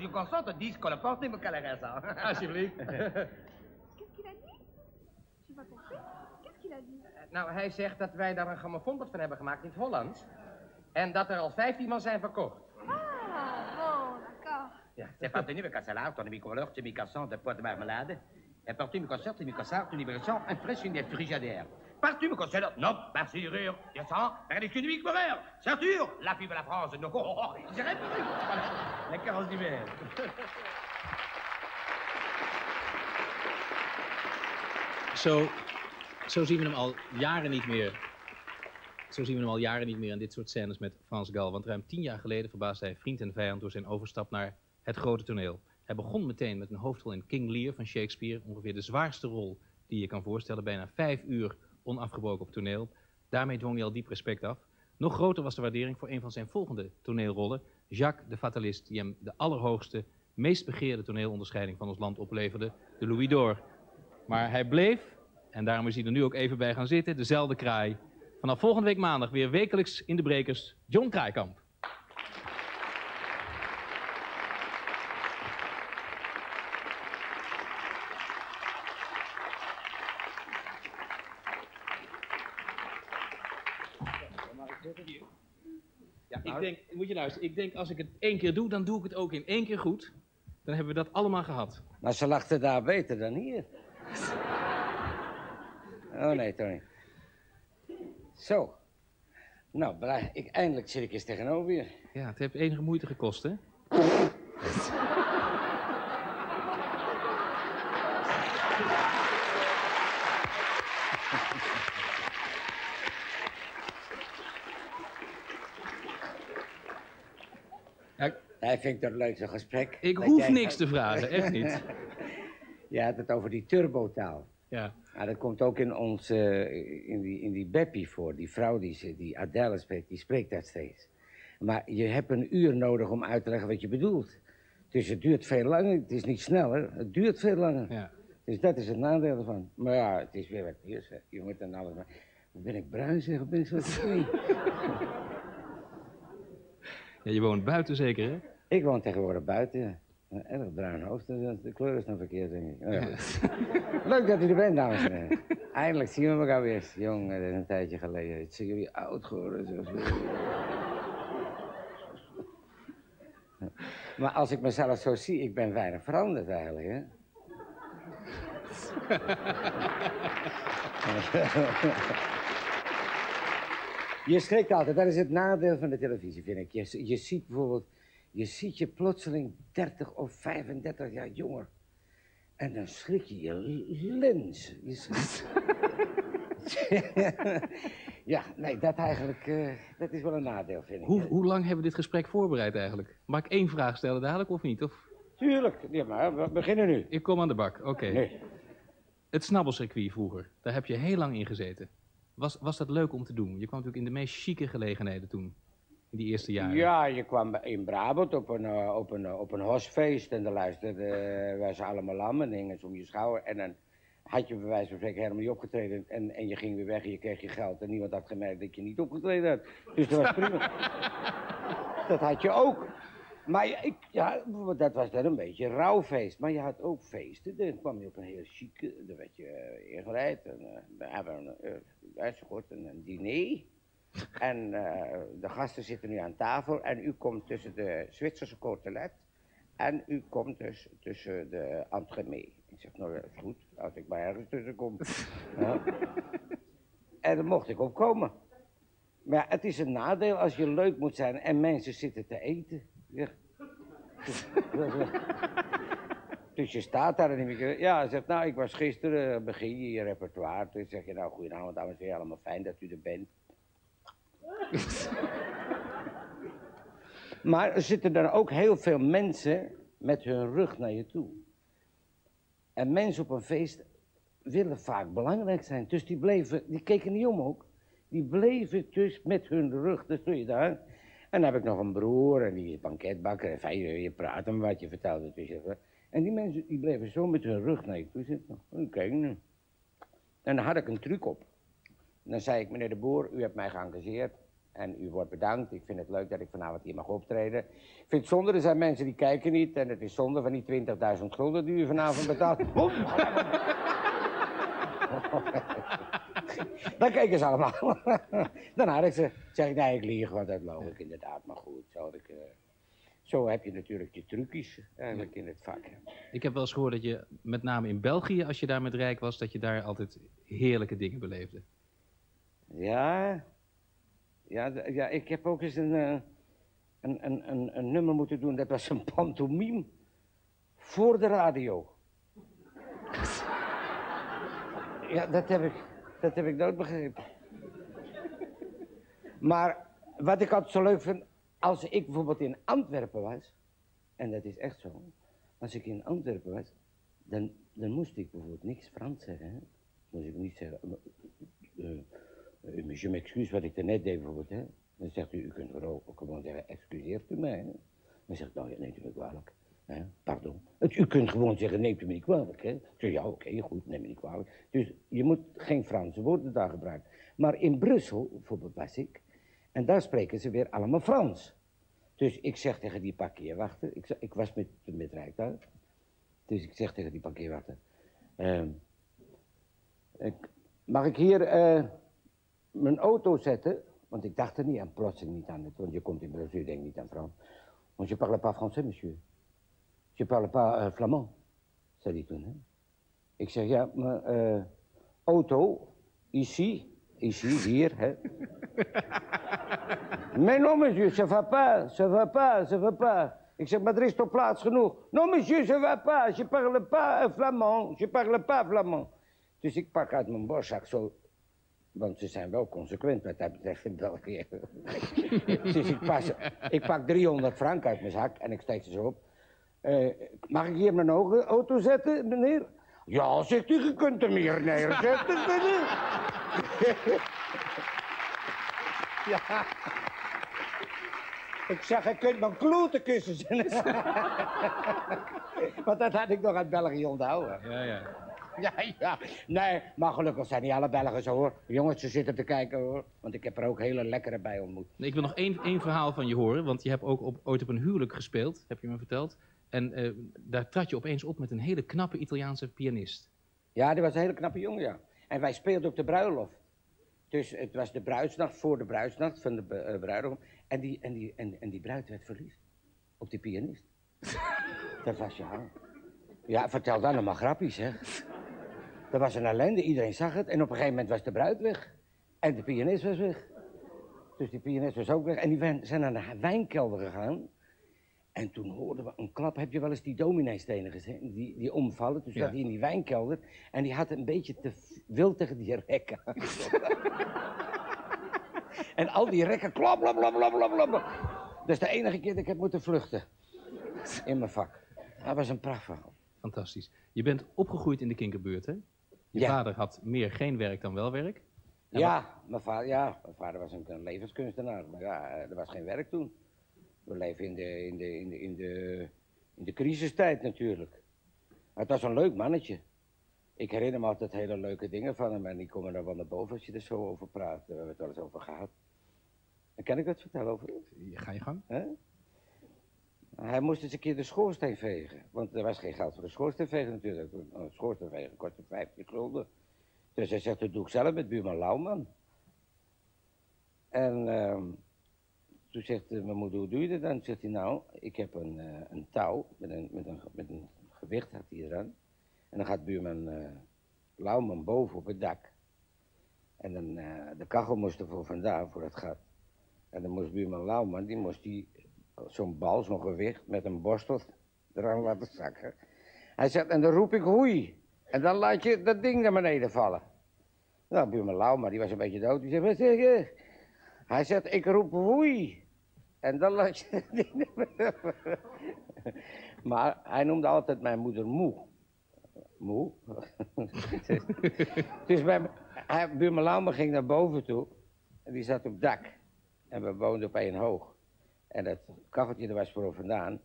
je consent te dire qu'on le porte me caleressa. Alsjeblieft. Qu'est-ce qu'il a dit J'ai pas compris. Qu'est-ce qu'il a dit Nou, hij zegt dat wij daar een grammofoonbord van hebben gemaakt in het Hollands. En dat er al 15 man zijn verkocht. Ah, bon, d'accord. Ja, c'est pas tenu mica salato, ne mica l'orte, mica sang, de pois de marmelade. Et partout mica sorte, mica sarto, mica sang, un frais une frigidaire. Partout cela, non, par serrure, de sang, par les cunubiques moreurs. Ceinture, la pub de la France, nos oh, oh, j'irai plus. Voilà, la carrosse d'hiver. Zo, zo zien we hem al jaren niet meer. Zo zien we hem al jaren niet meer in dit soort scènes met Frans Gal. Want ruim tien jaar geleden verbaasde hij vriend en vijand door zijn overstap naar het grote toneel. Hij begon meteen met een hoofdrol in King Lear van Shakespeare. Ongeveer de zwaarste rol die je kan voorstellen. Bijna vijf uur onafgebroken op toneel. Daarmee dwong hij al diep respect af. Nog groter was de waardering voor een van zijn volgende toneelrollen. Jacques de Fatalist, die hem de allerhoogste, meest begeerde toneelonderscheiding van ons land opleverde. De Louis d'Or. Maar hij bleef, en daarom is hij er nu ook even bij gaan zitten, dezelfde kraai. Vanaf volgende week maandag weer wekelijks in de brekers, John Kraaikamp. Ja, ik luisteren, ik denk als ik het één keer doe, dan doe ik het ook in één keer goed. Dan hebben we dat allemaal gehad. Maar ze lachten daar beter dan hier. Oh nee, Tony. Zo. Nou. Ik, eindelijk zit ik eens tegenover je. Ja, het heeft enige moeite gekost, hè? Hij vindt het leuk, zo'n gesprek. ik Dat hoef jij- niks te vragen, echt niet. Je had het over die turbotaal. Ja, Ja, dat komt ook in, ons, eh, in, die, in die Beppie voor. Die vrouw die, ze- die Adele spreekt, die spreekt dat steeds. Maar je hebt een uur nodig om uit te leggen wat je bedoelt. Dus het duurt veel langer. Het is niet sneller, het duurt veel langer. ja. Dus dat is het nadeel ervan. Maar ja, het is weer wat nieuws. Je moet dan alles maar... Ben ik bruin zeg, of ben ik zo ja, je woont buiten zeker, hè? Ik woon tegenwoordig buiten. Een erg bruin hoofd, de kleur is dan verkeerd, denk ik. Nou ja. Leuk dat u er bent, dames en heren. Eindelijk zien we elkaar weer. Jong, dat is een tijdje geleden. Het zijn jullie oud geworden. zo. Maar als ik mezelf zo zie, ik ben weinig veranderd eigenlijk, hè? Je schrikt altijd, dat is het nadeel van de televisie, vind ik. Je, je ziet bijvoorbeeld, je ziet je plotseling 30 of 35 jaar jonger. En dan schrik je je lens. Je ja, nee, dat eigenlijk, eh, dat is wel een nadeel, vind ik. Hoe, hoe lang hebben we dit gesprek voorbereid eigenlijk? Mag ik één vraag stellen dadelijk of niet? Of... Tuurlijk, ja, maar we beginnen nu. Ik kom aan de bak, oké. Nee. Het snabbelcircuit vroeger, daar heb je heel lang in gezeten. Was, was dat leuk om te doen? Je kwam natuurlijk in de meest chique gelegenheden toen. In die eerste jaren. Ja, je kwam in Brabant op een, eh, op een, eh, op een hosfeest en dan luisterden uh, ze allemaal lam en hingen ze om je schouder. En dan had je bij wijze van spreken helemaal niet opgetreden en, en je ging weer weg en je kreeg je geld en niemand had gemerkt dat je niet opgetreden had. Dus dat was prima. dat had je ook. Maar ik, ja, dat was dan een beetje een rouwfeest. Maar je had ook feesten. Dan kwam je op een heel chique, dan werd je eh, ingeleid. En, eh, we hebben een, eh, goed, een, een diner. En eh, de gasten zitten nu aan tafel en u komt tussen de Zwitserse cotelet en u komt dus tussen de entremets. Ik zeg, nou dat is goed, als ik maar ergens tussen kom. Ja. En dan mocht ik opkomen. Maar ja, het is een nadeel als je leuk moet zijn en mensen zitten te eten. Ja. Dus je staat daar en ik, ja, hij zegt, nou, ik was gisteren, begin je je repertoire. Toen zeg je, nou, goedenavond, dames en heren, allemaal fijn dat u er bent. maar er zitten dan ook heel veel mensen met hun rug naar je toe. En mensen op een feest willen vaak belangrijk zijn. Dus die bleven, die keken niet om ook. Die bleven dus met hun rug, dan stond je daar. En dan heb ik nog een broer en die is banketbakker. En fijn, je praat hem wat je je- en die mensen die bleven zo met hun rug naar je toe zitten. Nu. En dan had ik een truc op. Dan zei ik, meneer de Boer, u hebt mij geëngageerd. En u wordt bedankt. Ik vind het leuk dat ik vanavond hier mag optreden. Ik vind het zonde, er zijn mensen die kijken niet. En het is zonde van die 20.000 gulden die u vanavond betaalt. Dan keken ze allemaal. Daarna ik ze, zeg ik, nee, ik lieg, want dat loop ik inderdaad. Maar goed, zo, heb ik, eh, zo heb je natuurlijk je trucjes eigenlijk in het vak. Ik heb wel eens gehoord dat je, met name in België, als je daar met Rijk was, dat je daar altijd heerlijke dingen beleefde. Ja, ja, ja, ik heb ook eens een, eh, een, een, een, een nummer moeten doen, dat was een pantomime voor de radio. Ja, dat heb ik, dat heb ik nooit begrepen. Maar wat ik altijd zo leuk vind, als ik bijvoorbeeld in Antwerpen was, en dat is echt zo, als ik in Antwerpen was, dan, dan moest ik bijvoorbeeld niks Frans zeggen. Moest ik niet zeggen, eh, eh, je m'excuse wat ik daarnet deed bijvoorbeeld. Hè? Dan zegt u, u kunt gewoon, ook gewoon zeggen, excuseert u mij. Hè? Dan zegt nou, ja, neemt u me kwalijk. Hè? Pardon. Het, u kunt gewoon zeggen, neemt u me niet kwalijk. Hè? Zeg, ja, oké, goed, neem me niet kwalijk. Dus je moet geen Franse woorden daar gebruiken. Maar in Brussel, bijvoorbeeld was ik, en daar spreken ze weer allemaal Frans. Dus ik zeg tegen die parkeerwachter, ik, ik was met, met rijtuig. Dus ik zeg tegen die parkeerwachter, ehm, ik, mag ik hier eh, mijn auto zetten? Want ik dacht er niet aan, plotseling niet aan het, want je komt in Brussel, je denkt niet aan Frans. Want je parle pas français, monsieur. Je parle pas euh, flamand, zei hij toen. Hè? Ik zeg, ja, maar eh, auto, ici, ici, hier, hè. Mais non, monsieur, ça va pas, ça va pas, ça va pas. Ik zeg, maar er is toch plaats genoeg? Non, monsieur, ça va pas, je parle pas euh, flamand, je parle pas flamand. Dus ik pak uit mijn borstzak zo, want ze zijn wel consequent wat dat betreft in België. dus ik, pas, ik pak 300 frank uit mijn zak en ik steek ze zo op. Eh, mag ik hier mijn auto zetten, meneer? Ja, zegt u, je kunt hem hier neerzetten, meneer. ja. Ik zeg, je kunt mijn kloten kussen. Want dat had ik nog uit België onthouden. Ja, ja. Ja, ja. Nee, maar gelukkig zijn niet alle Belgen zo hoor. Jongens, ze zitten te kijken hoor. Want ik heb er ook hele lekkere bij ontmoet. Nee, Ik wil nog één, één verhaal van je horen, want je hebt ook op, ooit op een huwelijk gespeeld, heb je me verteld. En eh, daar trad je opeens op met een hele knappe Italiaanse pianist. Ja, die was een hele knappe jongen, ja. En wij speelden op de bruiloft. Dus het was de bruidsnacht voor de bruidsnacht van de bruidegom. En die, en, die, en, en die bruid werd verliefd. Op die pianist. dat was ja. Ja, vertel dan nog maar grappies, hè. Dat was een ellende, iedereen zag het. En op een gegeven moment was de bruid weg. En de pianist was weg. Dus die pianist was ook weg. En die zijn naar de wijnkelder gegaan. En toen hoorden we een klap. Heb je wel eens die domineestenen gezien? Die, die omvallen. Toen Ja. zat hij in die wijnkelder. En die had een beetje te wild tegen die rekken. en al die rekken, klop, klop, klop, klop, klop, klop. Dat is de enige keer dat ik heb moeten vluchten. In mijn vak. Dat was een prachtverhaal. Fantastisch. Je bent opgegroeid in de Kinkerbuurt, hè? Je Ja. vader had meer geen werk dan wel werk. En Ja, mijn vader, ja, mijn vader was een, levenskunstenaar. Maar ja, eh, er was geen werk toen. We leven in de, in de, in de, in de, in de crisistijd natuurlijk. Maar het was een leuk mannetje. Ik herinner me altijd hele leuke dingen van hem. En die komen dan wel naar boven als je er zo over praat. Daar hebben we het wel eens over gehad. En kan ik wat vertellen over? Ga je gang. Hè? Hij moest eens een keer de schoorsteen vegen. Want er was geen geld voor de schoorsteenveger natuurlijk. Een schoorsteenveger kostte 50 gulden. Dus hij zegt, dat doe ik zelf met buurman Lauwman. En ehm, toen zegt eh, mijn moeder, hoe doe je dat dan? Zegt hij, nou, ik heb een, eh, een touw met een, met, een, met een gewicht had hij eraan. En dan gaat buurman eh Lauwman boven op het dak. En dan, de kachel moest er voor vandaan, voor het gat. En dan moest buurman Lauwman, die moest die zo'n bal, zo'n gewicht, met een borstel eraan laten zakken. Hij zegt, en dan roep ik hoei. En dan laat je dat ding naar beneden vallen. Nou, buurman Lauwman, die was een beetje dood. Die zegt? Hij zegt, ik roep hoei. En dan laat je dat ding naar beneden. Maar hij noemde altijd mijn moeder moe. Moe? dus bij, hij, buurman Lauwman ging naar boven toe. En die zat op dak. En we woonden op één hoog. En dat kacheltje er was voor vandaan.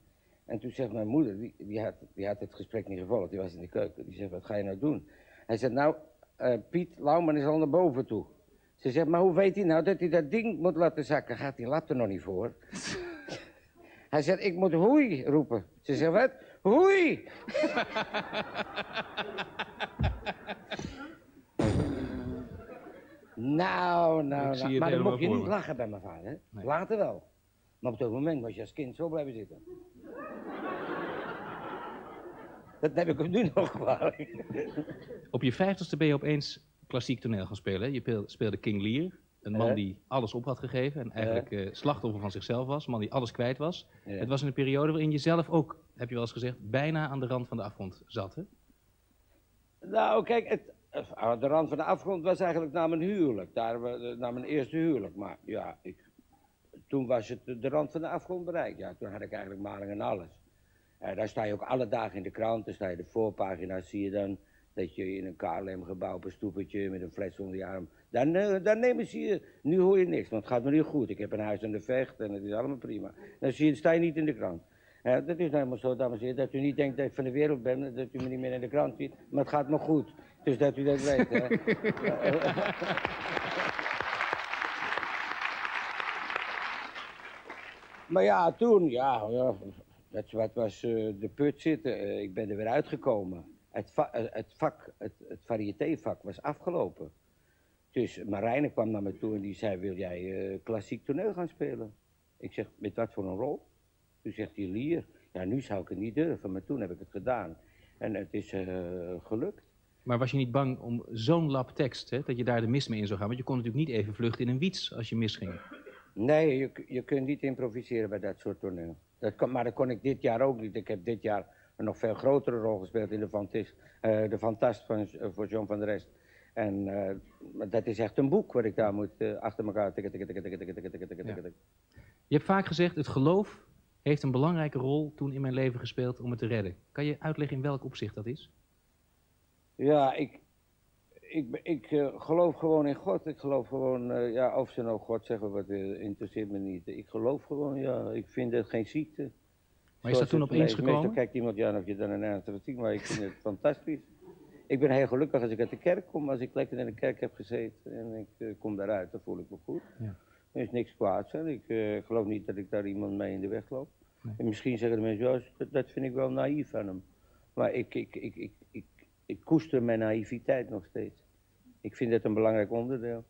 En toen zegt mijn moeder, die, die, had, die had het gesprek niet gevolgd, die was in de keuken. Die zegt, wat ga je nou doen? Hij zegt, nou, eh, Piet Lauwman is al naar boven toe. Ze zegt, maar hoe weet hij nou dat hij dat ding moet laten zakken? Gaat die lap er nog niet voor? hij zegt, ik moet hoei roepen. Ze zegt, wat? Hoei! nou, nou, nou. Maar dan mocht je niet lachen bij mijn vader. Nee. Later wel. Maar op dat moment was je als kind zo blijven zitten. Dat heb ik hem nu nog kwalijk. Op je vijftigste ben je opeens klassiek toneel gaan spelen. Je peel- speelde King Lear, een man Eh. die alles op had gegeven en eigenlijk eh, slachtoffer van zichzelf was. Een man die alles kwijt was. Het was in een periode waarin je zelf ook, heb je wel eens gezegd, bijna aan de rand van de afgrond zat. Hè? Nou, kijk, het, eh, aan de rand van de afgrond was eigenlijk na mijn huwelijk. Daar, we- na mijn eerste huwelijk. Maar ja, ik, toen was het de rand van de afgrond bereikt. Ja, toen had ik eigenlijk maling en alles. Eh, daar sta je ook alle dagen in de krant. Dan sta je de voorpagina, zie je dan dat je in een KLM-gebouw op een stoepetje met een fles onder je arm. Dan, eh, dan nemen ze je. Nu hoor je niks, want het gaat me nu goed. Ik heb een huis aan de vecht en het is allemaal prima. Dan zie je, sta je niet in de krant. Dat is helemaal zo, dames en heren, dat u niet denkt dat ik van de wereld ben, dat u me niet meer in de krant ziet. Maar het gaat me goed. Dus dat u dat weet, hè. maar ja, toen, ja, dat was eh, de put zitten. Eh, ik ben er weer uitgekomen. Het, va- eh, het vak, het, het was afgelopen. Dus Marijne kwam naar me toe en die zei, wil jij klassiek toneel gaan spelen? Ik zeg, met wat voor een rol? Toen zegt hij, Lier. Ja, nu zou ik het niet durven, maar toen heb ik het gedaan. En het is gelukt. Maar was je niet bang om zo'n lap tekst, hè, dat je daar de mis mee in zou gaan? Want je kon natuurlijk niet even vluchten in een wiets als je misging. Nee, je, je kunt niet improviseren bij dat soort toneel. Dat kon, maar dat kon ik dit jaar ook niet. Ik heb dit jaar een nog veel grotere rol gespeeld in de, fantis, uh, eh, de Fantast van, eh, voor John van der Rest. En eh, dat is echt een boek wat ik daar moet achter elkaar tikken, tikken, tikken, tikken, tikken, tikken, tikken, tikken. Ja. Je hebt vaak gezegd, het geloof heeft een belangrijke rol toen in mijn leven gespeeld om het te redden. Kan je uitleggen in welk opzicht dat is? Ja, ik, ik, ik eh, geloof gewoon in God. Ik geloof gewoon, eh, ja, of ze nou God zeggen, wat eh, interesseert me niet. Ik geloof gewoon, ja, ik vind het geen ziekte. Maar is dat toen opeens leeft. Meestal gekomen? kijkt iemand, ja, of je dan een ernstige ziek, maar ik vind het fantastisch. Ik ben heel gelukkig als ik uit de kerk kom, als ik lekker in de kerk heb gezeten en ik kom daaruit, dan voel ik me goed. Ja. Er is niks kwaads, hè. Ik geloof niet dat ik daar iemand mee in de weg loop. Nee. En misschien zeggen de mensen, ja, dat, dat vind ik wel naïef van hem. Maar ik, ik, ik, ik, ik, ik koester mijn naïviteit nog steeds. Ik vind dat een belangrijk onderdeel.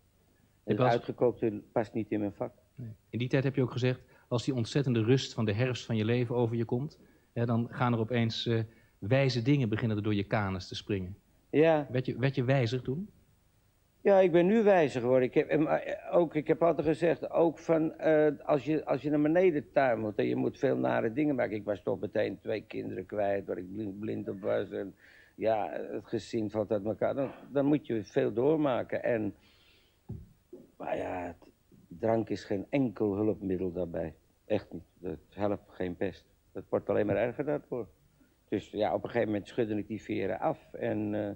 Het was- uitgekookte past niet in mijn vak. Nee. In die tijd heb je ook gezegd, als die ontzettende rust van de herfst van je leven over je komt, dan gaan er opeens eh, wijze dingen beginnen er door je kanus te springen. Ja, Werd je, werd je wijzer toen? ja ik ben nu wijzer geworden. Ik heb, maar, eh, ook, ik heb altijd gezegd, ook van eh, als, je, als je naar beneden tuimelt en je moet veel nare dingen maken. Ik was toch meteen twee kinderen kwijt waar ik blind, blind op was. En ja, het gezin valt uit elkaar. Dan, dan moet je veel doormaken. En, maar ja, drank is geen enkel hulpmiddel daarbij. Echt niet. Dat helpt geen pest. Dat wordt alleen maar erger daardoor. Dus ja, op een gegeven moment schudde ik die veren af en eh,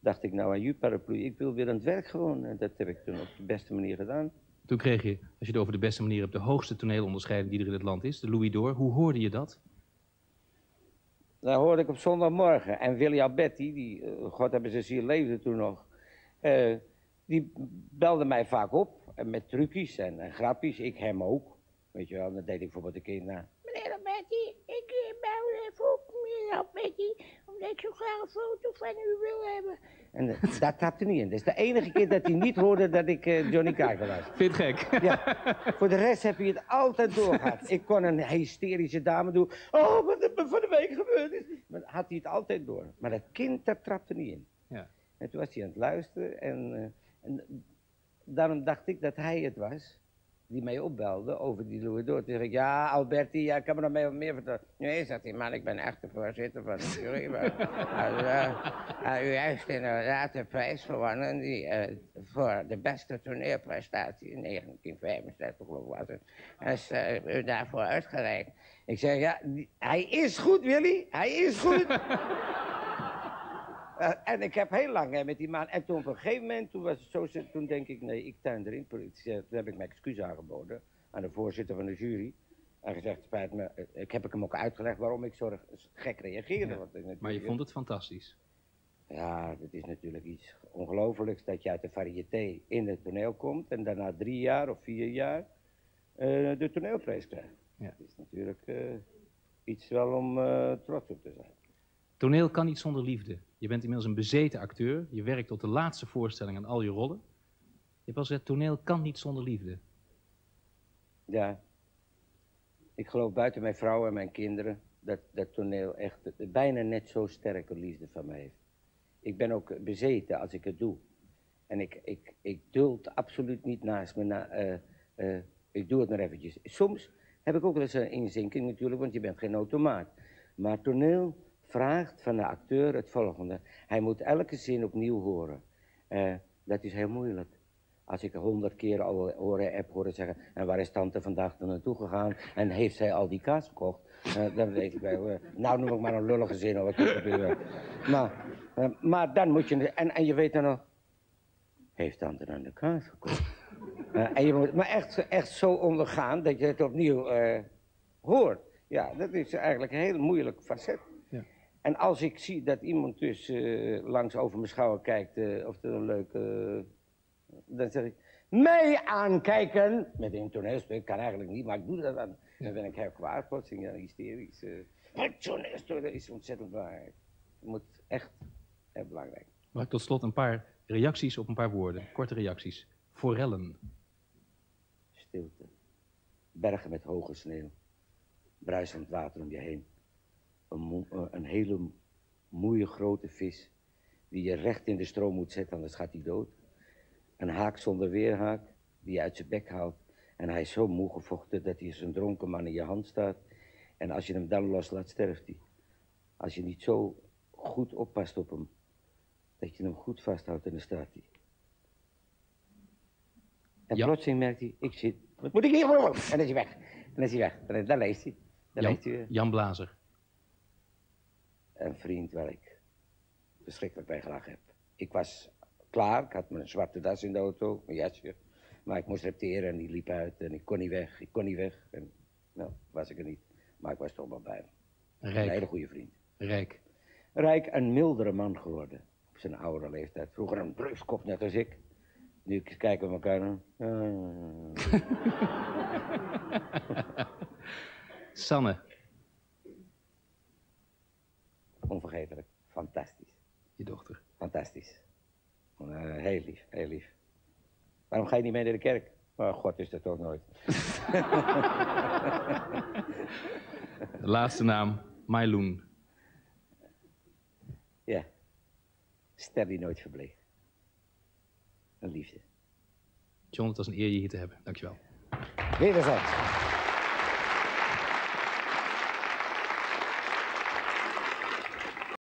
dacht ik nou aan je paraplu. Ik wil weer aan het werk gewoon. En dat heb ik toen op de beste manier gedaan. Toen kreeg je, als je het over de beste manier hebt, de hoogste toneelonderscheiding die er in het land is, de Louis d'Or. Hoe hoorde je dat? Daar hoorde ik op zondagmorgen. En Willy Alberti, die, eh, God hebben ze ziel leefde toen nog, eh, die belde mij vaak op. En met trucjes en, grapjes. Ik hem ook. Weet je wel, dan deed ik bijvoorbeeld een keer na. Meneer Alberti, ik eh, bel even op, meneer Alberti, omdat ik zo graag een foto van u wil hebben. En eh, dat trapte niet in. Dat is de enige keer dat hij niet hoorde dat ik eh, Johnny Carter was. Vind gek? Ja, voor de rest heb je het altijd doorgehad. Ik kon een hysterische dame doen. Oh, wat er van de week gebeurd is. Maar had hij het altijd door. Maar dat kind, dat trapte niet in. Ja. En toen was hij aan het luisteren. En, eh, en daarom dacht ik dat hij het was die mij opbelde over die Louis Door. Toen zeg ik, ja, Alberti, ja, ik kan me nog mee wat meer vertellen. Nee, zegt hij, man, ik ben echt de voorzitter van de jury. Maar, eh, eh, u heeft inderdaad de prijs gewonnen die, eh, voor de beste toneelprestatie in 1965, geloof ik was het. Is eh, u daarvoor uitgereikt. Ik zeg, ja, die- hij is goed, Willy, hij is goed. Eh, en ik heb heel lang hè, met die man. En toen op een gegeven moment, toen, was het zo, toen denk ik, nee, ik tuin erin. politie. Toen heb ik mijn excuus aangeboden aan de voorzitter van de jury. En gezegd, het spijt me, eh, ik heb ik hem ook uitgelegd waarom ik zo gek reageerde. Ja, want ik Maar je vond het fantastisch. Ja, dat is natuurlijk iets ongelooflijks dat je uit de variété in het toneel komt en daarna drie jaar of vier jaar eh, de toneelprijs krijgt. Ja. Dat is natuurlijk eh, iets wel om eh, trots op te zijn. Toneel kan niet zonder liefde. Je bent inmiddels een bezeten acteur. Je werkt tot de laatste voorstelling aan al je rollen. Je al gezegd, toneel kan niet zonder liefde. Ja. Ik geloof buiten mijn vrouw en mijn kinderen dat dat toneel echt bijna net zo sterke liefde van mij heeft. Ik ben ook bezeten als ik het doe. En ik, ik, ik duld absoluut niet naast me. Na, eh, eh, ik doe het maar eventjes. Soms heb ik ook wel eens een inzinking natuurlijk, want je bent geen automaat. Maar toneel vraagt van de acteur het volgende. Hij moet elke zin opnieuw horen. Eh, dat is heel moeilijk. Als ik honderd keer al horen, heb horen zeggen... en waar is tante vandaag dan naartoe gegaan... en heeft zij al die kaas gekocht... eh, dan weet ik wel... eh, nou noem ik maar een lullige zin of wat ik gebeuren. Maar, eh, maar dan moet je... En, en je weet dan nog... heeft tante dan de kaas gekocht? En je moet maar echt, echt zo ondergaan dat je het opnieuw hoort. Ja, dat is eigenlijk een heel moeilijk facet. En als ik zie dat iemand dus eh, langs over mijn schouder kijkt eh, of er een leuke... dan zeg ik, mij aankijken! Met een toneelstuk, kan eigenlijk niet, maar ik doe dat dan. Dan ben ik heel kwaad, plotseling, hysterisch. eh. het toneelstuk dat is ontzettend belangrijk. Het moet echt heel belangrijk. Mag ik tot slot een paar reacties op een paar woorden. Korte reacties. Forellen. Stilte. Bergen met hoge sneeuw. Bruisend water om je heen. Een, eh, een hele moeie grote vis. Die je recht in de stroom moet zetten, anders gaat hij dood. Een haak zonder weerhaak. Die je uit zijn bek haalt. En hij is zo moe gevochten dat hij als een dronken man in je hand staat. En als je hem dan loslaat, sterft hij. Als je niet zo goed oppast op hem. Dat je hem goed vasthoudt en dan staat hij. En Ja. plotseling merkt hij, ik zit, wat moet ik hier? En dan is hij weg. En dan is hij weg. Dan, dan leest hij. Dan Jan, leest hij weer. Jan Blazer. Een vriend waar ik verschrikkelijk bij gelachen heb. Ik was klaar, ik had mijn zwarte das in de auto, mijn jasje. Maar ik moest repeteren en die liep uit en ik kon niet weg, ik kon niet weg. En nou, was ik er niet. Maar ik was toch wel bij hem. Een hele Rijk. goede vriend. Rijk. Rijk, een mildere man geworden. Op zijn oudere leeftijd. Vroeger een bruskop net als ik. Nu kijken we elkaar aan. Sanne. Onvergetelijk. Fantastisch. Je dochter. Fantastisch. Eh, heel lief, heel lief. Waarom ga je niet mee naar de kerk? Oh, God is dat toch nooit. De laatste naam. Mailoen. Ja. Ster die nooit verbleek. Een liefde. John, het was een eer je hier te hebben. Dankjewel. Wederzijds.